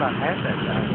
about half that size.